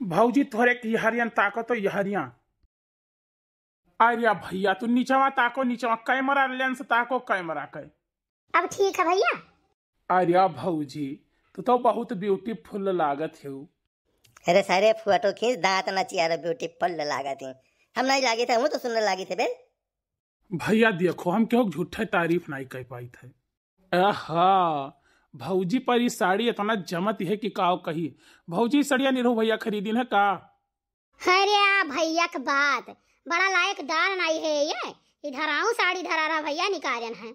भौजी तोहरे की हरियन ताको तो यहरिया। अरे भैया तू नीचवा ताको नीचवा कैमरा लेंस ताको कैमरा के अब ठीक है भैया। अरे भौजी तू तो बहुत ब्यूटीफुल लागत है अरे सारे फ़ोटो खींच दांत न चियार ब्यूटीफुल लागत है। हम नहीं लागे थे हूँ तो सुंदर लागी थे बे। भैया देखो हम क्यों झूठे तारीफ़ नहीं कर पाई थे? आहा भौजी पर ये साड़ी इतना जमत है कि काव कही। भौजी सड़िया निरहु भैया खरीदिन है का? अरे भैया के बात। बड़ा लायक दार नहीं है ये। इधर आऊँ साड़ी धरा रहा भैया निकालन है।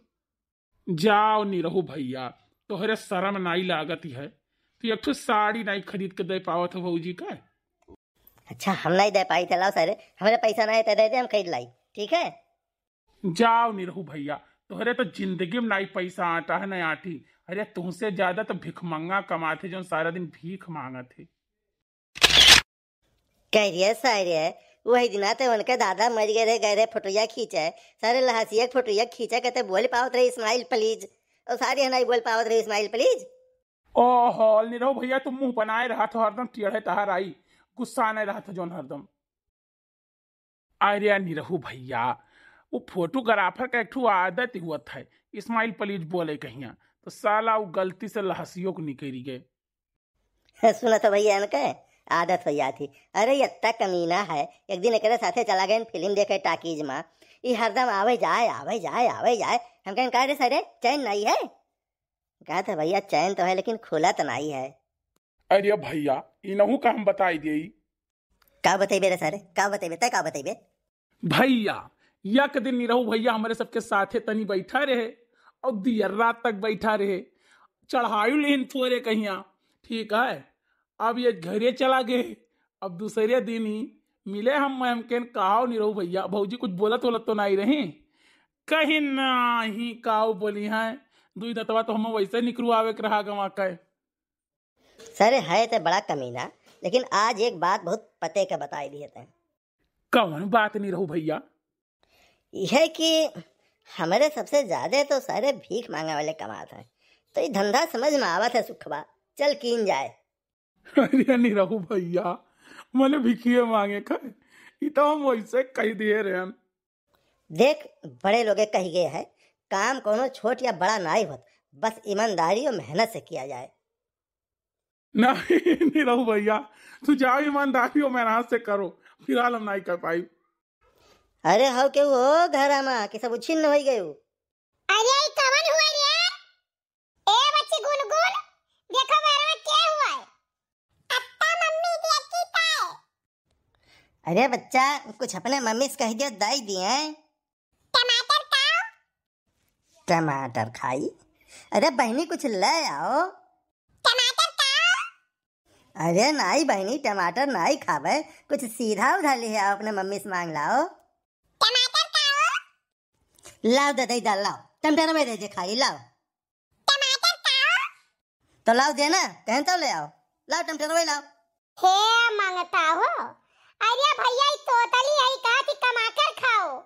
जाओ निरहु भैया तोहरे शर्म नहीं लागत है। तू एक ठो साड़ी नहीं खरीद के दे पावत है भौजी का? अच्छा हम नहीं दे पाई थे लाओ सारे। हमारे पैसा नहीं तो दे दे हम खरीद लाई। ठीक है? जाओ निरहु भैया तोहरे तो ज़िंदगी में नहीं पैसा आटा है नहीं आटी अरे तुमसे ज़्यादा तो भिखमंगा कमाते जो सारा दिन भीख मांगा थे कह रही सारे वही दिन आते उनके दादा मर गए रहे गए रहे फोटोया खींचे। सारे लहसिया फोटोया खींचे कहते बोल पावत रहे इस्माइल प्लीज़ और सारे नहीं बोल पावत रहे इस्माइल प्लीज़ ओहो निरहु भैया तुम मुँह बनाए रहा था हरदम टेढ़े तहार आई। गुस्सा नहीं रहा था जोन हरदम। अरे निरहु भैया वो फोटोग्राफर का एक ठो आदत हुआ था इस्माइल प्लीज़ बोले कहिया तो साला वो गलती से लहसियों को निकल गए। सुना तो भैया इनके आदत हो जाती अरे इतना कमीना है। एक दिन एक साथे चला गए फ़िल्म देखे टाकीज में। ये हरदम आवे जाए आवे जाए आवे जाए। हम कहें कह रहे सरे? चैन नहीं है? कहा था भैया चैन तो है लेकिन खुला तो नहीं है। अरे भैया इनहू का हम बताई दिए का बतेबे रे सरे? का बतेबे? तय का बतेबे? भैया यक दिन निरहु भैया हमारे सबके साथे तनी बैठा रहे और दियर रात तक बैठा रहे। चढ़ायु लेन थोड़े कहिया। ठीक है अब ये घरे चला गए। अब दूसरे दिन ही मिले हम मैम के कहा निरहु भैया। भौजी कुछ बोलत वोलत तो नहीं रही? कहीं नहीं काऊ बोली है। दुई दतवा तो हम वैसे निकलू आवे के रहा गवा के। सरे है तो बड़ा कमीना लेकिन आज एक बात बहुत पते का बताई दिए थे कौन बात नहीं रहू भैया? यह कि हमारे सबसे ज़्यादा तो सारे भीख मांगे वाले कमाते हैं। तो ये धंधा समझ में आवत है सुखबा। चल कीन जाए। अरे नहीं रहू भैया मैंने भिखिए मांगे ये तो हम वैसे कह दिए रहे हम। देख बड़े लोगे कह गए है काम कोनो छोट या बड़ा नहीं होत बस ईमानदारी और मेहनत से किया जाए। नहीं नहीं रहू भैया तू जाओ ईमानदारी और मेहनत से करो फ़िलहाल हम नहीं कर पाई। अरे हो के वो घर में कि सब उछिन्न हो गए अरे ई कवन हुआ रे? ए बच्ची गुनगुन देखो मेरे में क्या हुआ है। अत्ता मम्मी देखी ताए अरे बच्चा कुछ अपने मम्मी से कह दियो दाई दिए टमाटर खाओ। टमाटर खाई? अरे बहनी कुछ ले आओ। टमाटर खाओ। अरे नाई बहनी टमाटर नाई खावे। कुछ सीधा उधर ले आओ अपने मम्मी से मांग लाओ। लाओ दे दे डाल लाओ। टमाटर में दे दे खाई लाओ। टमाटर खाओ। तो लाओ दे ना कहें तो ले आओ। लाओ टमाटर में लाओ। हे माँगता हो। अरे भैया ई तोतली आई कहा कि कमाकर खाओ।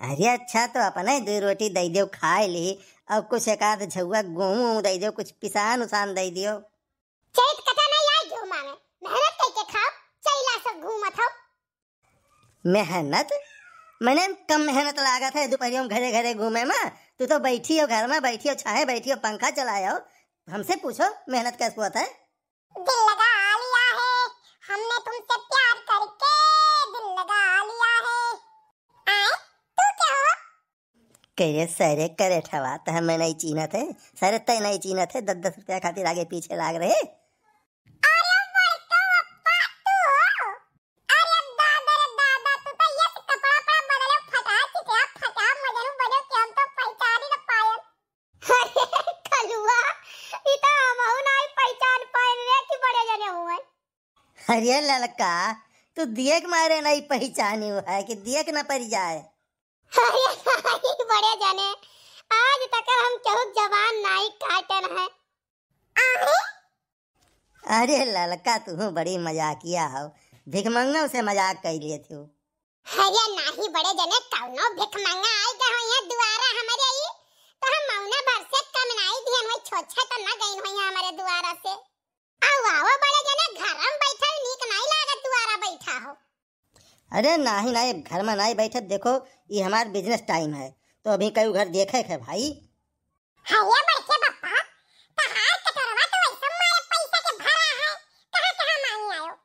अरे अच्छा तो अपने दो रोटी दे दियो खाए ली। और कुछ एक आध झुआ गेहूँ दे दियो कुछ पिसान उसान दे दियो। चैत कथा नहीं आई जो मांगे मेहनत करके खाओ चैला सब घूमत हो मेहनत? मैंने कम मेहनत लागत है दोपहरियों में घरे घरे घूमे में। तू तो बैठी हो घर में बैठी हो छाए बैठी हो पंखा चलाए हो। हमसे पूछो मेहनत कैसे होता है दिल लगा लिया है। हमने तुमसे प्यार करके दिल लगा लिया है। आए तू क्या हो? कहे सरे करे ठवा तो हमें नहीं चीना थे सरे तय नहीं चीना थे दस दस रुपया खातिर आगे पीछे लाग रहे अरे बड़का अप्पा तू हो अरे दादा रे दादा तू तो ये कपड़ा पड़ा बदले फटा चिटिया फटा मजनू बने कि हम तो पहचान ही न पाए अरे कलुआ ई तो हमहु नहीं पहचान पाए रे कि बड़े जने हुए अरे लड़का तू दिए के मारे नहीं पहचानी हुआ है कि दिए के न पड़ जाए। बड़े जने। आज तक हम केहू जवान नहीं काटन है। अरे लड़का तू बड़ी मजाकिया हो। भिखमंगा से मज़ाक कर लिए थे अरे नाही बड़े जने कौनो भिख मांगा आई गए हो यहाँ दुआरा हमारे आई तो हम मौना भर से कम नहीं दिहन होई छोछा तो ना गईन होई हमारे दुआरा से। आओ आओ बड़े जने घर में बैठल नी अरे नाही नाही घर में नहीं बैठे देखो ये हमार बिज़नेस टाइम है। तो अभी कई घर देखे है भाई बड़के है। मांगी आयो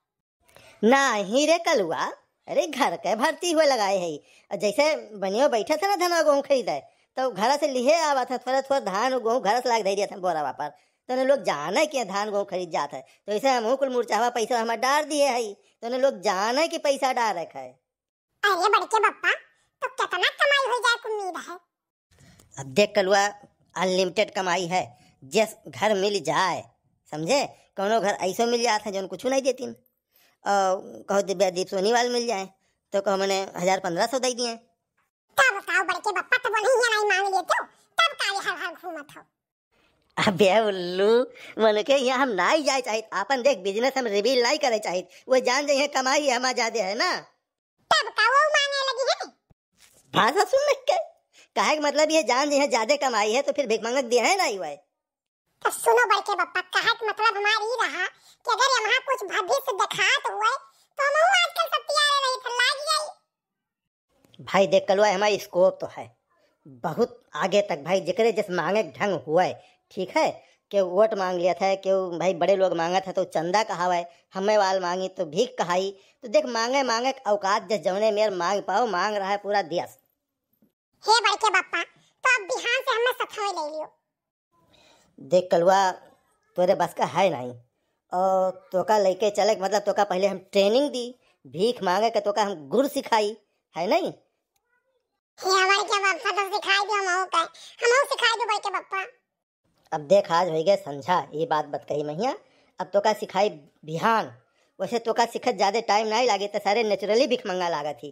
नहीं रे कलुआ अरे घर के भर्ती हुए लगाए है। और जैसे बनियो बैठे थे ना धनवा गेहूँ खरीदे तो घर से लिए आवा था थोड़ा थोड़ा धान गेहूँ घर से लाग दे दिया था बोरा पर तो लोग जाने कि धान गेहूँ खरीद जाते है। तो ऐसे हम कुल मुरचावा पैसा हमारे डाल दिए है। तो लोग जाने कि पैसा डाल रखा है। अरे बड़के बप्पा तो कितना कमाई हो जाए उम्मीद है अब देख कलुआ अनलिमिटेड कमाई है। जिस घर मिल जाए समझे? कोनो घर ऐसो मिल जाता है जो कुछ नहीं देती। और कहो दिव्या दीप सोनीवाल मिल जाए तो कहो मैंने हज़ार पंद्रह सौ दे दिए। तब बताओ बड़के बप्पा तो बोले ही नहीं मांग लेते तब काले हर हर घूमत हो। अबे उल्लू मन के यहाँ हम नहीं जाए चाहिए अपन देख बिज़नेस हम रिवील नहीं करे चाहिए वो जान जाइए कमाई हमारा ज़्यादा है ना? तब का वो मांगने लगी है भाषा सुन ले के। कहे का मतलब ये जान जाइए ज़्यादा कमाई है तो फिर भिख मंगक दिया है नहीं हुआ तो सुनो बड़के बप्पा कहा कि मतलब हमारी ही रहा कि अगर यहाँ कुछ भविष्य दिखात हुए तो हम आजकल सब तैयार रही थे लाग गई। भाई देख कलवा हमारी स्कोप तो है। बहुत आगे तक भाई ज़िक्र जिस मांगे ढंग हुआ है ठीक है? कि वोट मांग लिया था कि भाई बड़े लोग मांगा था तो चंदा कहावा है? हमें वाल मांगी तो भीख कहाई। तो देख मांगे मांगे के औकात जिस जौने मेर मांग पाओ मांग रहा है पूरा देश हे बड़के बप्पा तो अब बिहान से हमें सथवे ले लियो देख कलवा तोरे बस का है नहीं। और तोका लेके चले मतलब तोका पहले हम ट्रेनिंग दी भीख मांगे के तोका हम गुर सिखाई है नहीं? हे हमारे के बप्पा तो सिखाई दियो हम का हम सिखाई दो बड़के बप्पा। अब देख, आज हो गया समझा ये बात बत कही मैया अब तो का सिखाई बिहान। वैसे तो का सिखत ज़्यादा टाइम नहीं लागे तो सारे नेचुरली भिख मंगा लागा थी